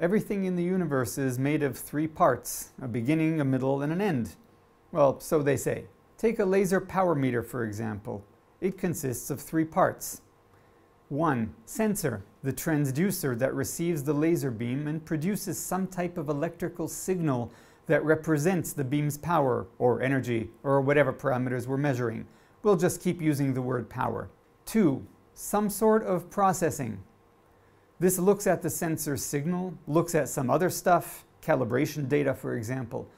Everything in the universe is made of three parts a beginning, a middle, and an end. Well, so they say. Take a laser power meter, for example. It consists of three parts. 1. Sensor, the transducer that receives the laser beam and produces some type of electrical signal that represents the beam's power, or energy, or whatever parameters we're measuring. We'll just keep using the word power. 2. Some sort of processing, this looks at the sensor signal, looks at some other stuff, calibration data for example,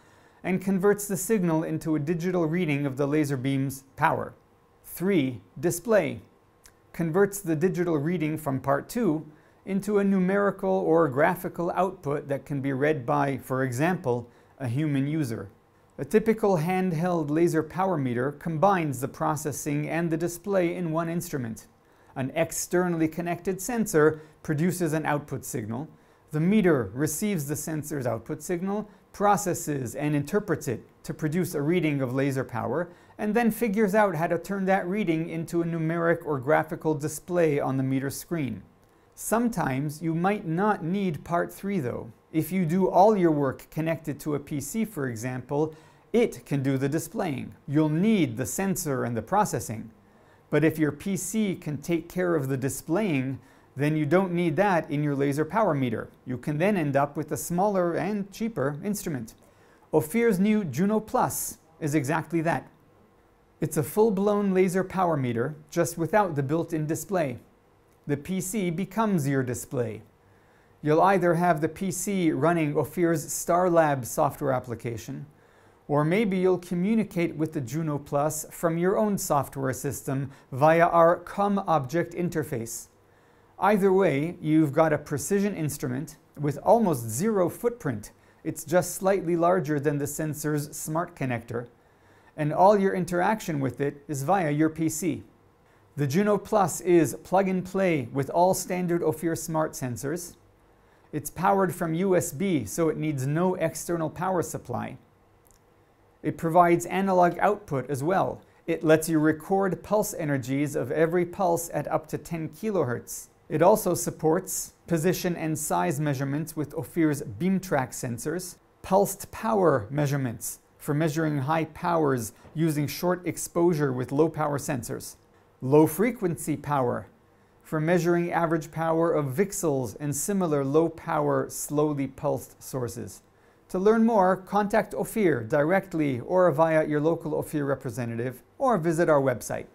and converts the signal into a digital reading of the laser beam's power. 3. Display. Converts the digital reading from part 2 into a numerical or graphical output that can be read by, for example, a human user. A typical handheld laser power meter combines the processing and the display in one instrument. An externally connected sensor produces an output signal. The meter receives the sensor's output signal, processes and interprets it to produce a reading of laser power, and then figures out how to turn that reading into a numeric or graphical display on the meter screen. Sometimes you might not need part 3 though. If you do all your work connected to a PC, for example, it can do the displaying. You'll need the sensor and the processing. But if your PC can take care of the displaying, then you don't need that in your laser power meter. You can then end up with a smaller and cheaper instrument. Ophir's new Juno Plus is exactly that. It's a full-blown laser power meter, just without the built-in display. The PC becomes your display. You'll either have the PC running Ophir's StarLab software application, or maybe you'll communicate with the Juno Plus from your own software system via our COM object interface. Either way, you've got a precision instrument with almost zero footprint. It's just slightly larger than the sensor's smart connector. And all your interaction with it is via your PC. The Juno Plus is plug and play with all standard Ophir smart sensors. It's powered from USB, so it needs no external power supply. It provides analog output as well. It lets you record pulse energies of every pulse at up to 10 kilohertz. It also supports position and size measurements with Ophir's BeamTrack sensors, pulsed power measurements for measuring high powers using short exposure with low power sensors, low frequency power for measuring average power of VCSELs and similar low power, slowly pulsed sources. To learn more, contact Ophir directly or via your local Ophir representative or visit our website.